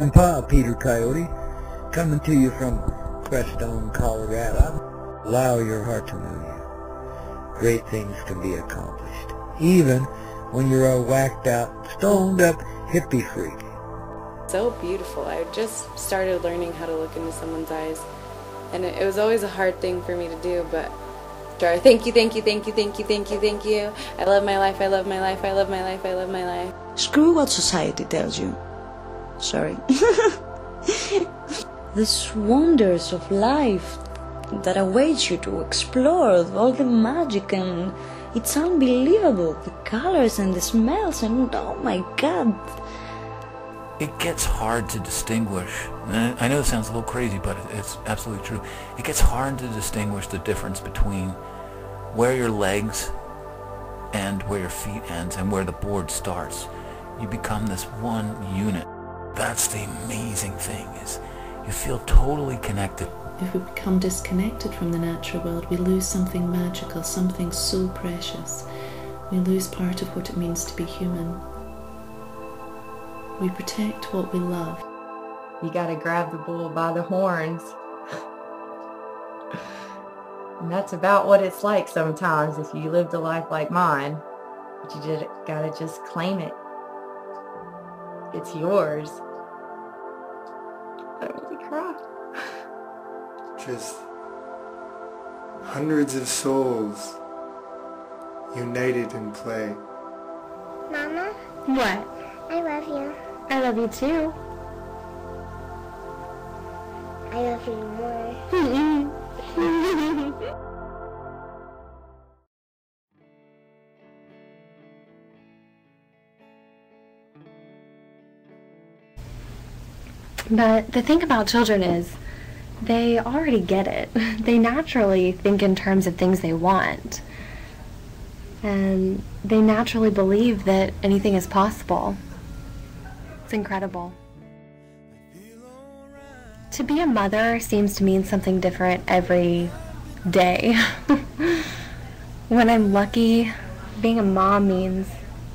I'm Pa Peter Koyote, coming to you from Crestone, Colorado. Allow your heart to move you. Great things can be accomplished, even when you're a whacked out, stoned up hippie freak. So beautiful. I just started learning how to look into someone's eyes, and it, it was always a hard thing for me to do, but Thank you, thank you, thank you, thank you, thank you, thank you. I love my life, I love my life, I love my life, I love my life. Screw what society tells you. Sorry. These wonders of life that awaits you to explore, all the magic and it's unbelievable. The colors and the smells and oh my god. It gets hard to distinguish. And I know it sounds a little crazy, but it's absolutely true. It gets hard to distinguish the difference between where your legs and where your feet ends and where the board starts. You become this one unit. That's the amazing thing is you feel totally connected. If we become disconnected from the natural world, we lose something magical, something so precious. We lose part of what it means to be human. We protect what we love. You gotta grab the bull by the horns. and that's about what it's like sometimes if you lived a life like mine. But you just gotta just claim it. It's yours. I really cry. Just hundreds of souls united in play. Mama, What? I love you. I love you too. I love you more. But the thing about children is they already get it. They naturally think in terms of things they want. And they naturally believe that anything is possible. It's incredible. To be a mother seems to mean something different every day. when I'm lucky, being a mom means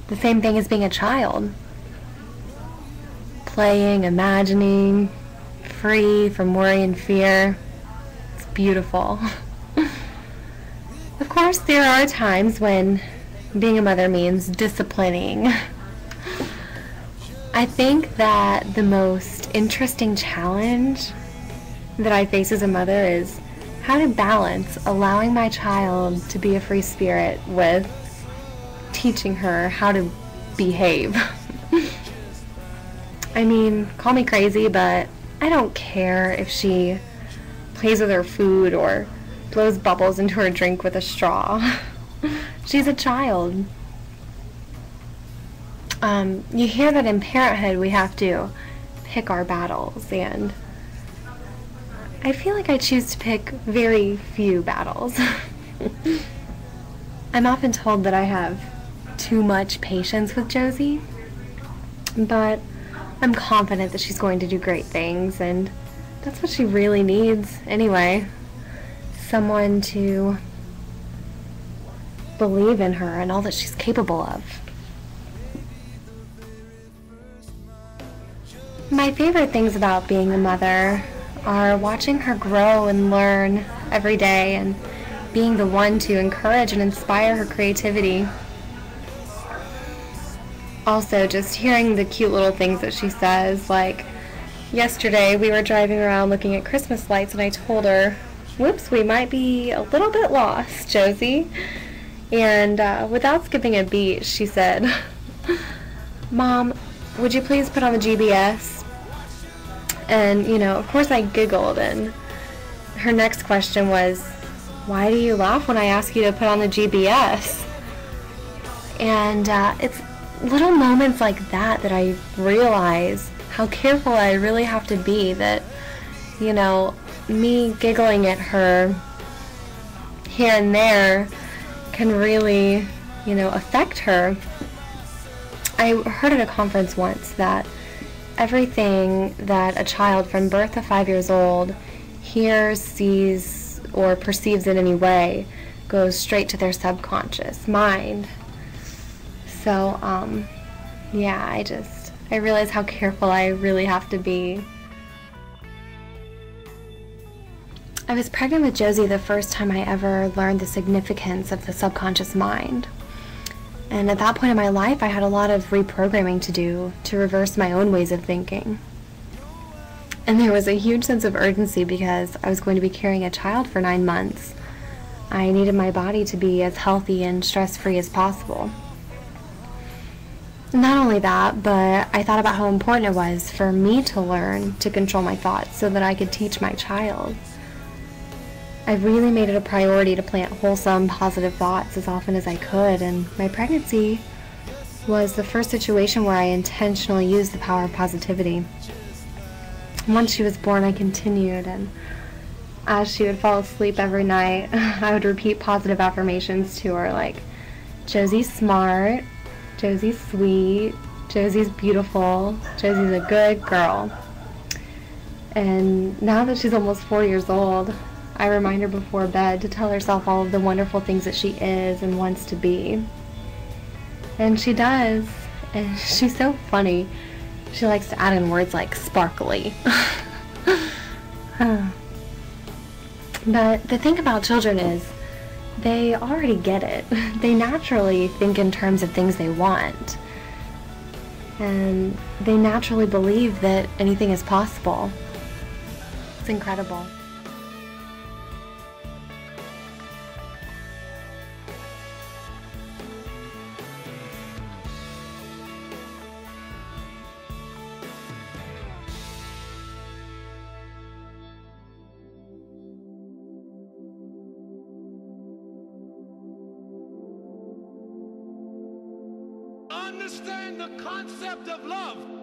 the same thing as being a child playing, imagining, free from worry and fear. It's beautiful. of course, there are times when being a mother means disciplining. I think that the most interesting challenge that I face as a mother is how to balance allowing my child to be a free spirit with teaching her how to behave. I mean, call me crazy, but I don't care if she plays with her food or blows bubbles into her drink with a straw. She's a child. Um, you hear that in parenthood we have to pick our battles, and I feel like I choose to pick very few battles. I'm often told that I have too much patience with Josie, but I'm confident that she's going to do great things, and that's what she really needs anyway. Someone to believe in her and all that she's capable of. My favorite things about being a mother are watching her grow and learn every day and being the one to encourage and inspire her creativity. Also, just hearing the cute little things that she says, like yesterday we were driving around looking at Christmas lights and I told her, whoops, we might be a little bit lost, Josie. And uh, without skipping a beat, she said, Mom, would you please put on the GBS? And, you know, of course I giggled, and her next question was, Why do you laugh when I ask you to put on the GBS? And uh, it's little moments like that that I realize how careful I really have to be that, you know, me giggling at her here and there can really, you know, affect her. I heard at a conference once that everything that a child from birth to five years old hears, sees, or perceives in any way goes straight to their subconscious mind. So, um, yeah, I just, I realize how careful I really have to be. I was pregnant with Josie the first time I ever learned the significance of the subconscious mind. And at that point in my life, I had a lot of reprogramming to do to reverse my own ways of thinking. And there was a huge sense of urgency because I was going to be carrying a child for nine months. I needed my body to be as healthy and stress free as possible. Not only that, but I thought about how important it was for me to learn to control my thoughts so that I could teach my child. I really made it a priority to plant wholesome, positive thoughts as often as I could, and my pregnancy was the first situation where I intentionally used the power of positivity. Once she was born, I continued, and as she would fall asleep every night, I would repeat positive affirmations to her like, Josie's smart, Josie's sweet, Josie's beautiful, Josie's a good girl. And now that she's almost four years old, I remind her before bed to tell herself all of the wonderful things that she is and wants to be. And she does. And she's so funny. She likes to add in words like sparkly. but the thing about children is they already get it. They naturally think in terms of things they want. And they naturally believe that anything is possible. It's incredible. Understand the concept of love.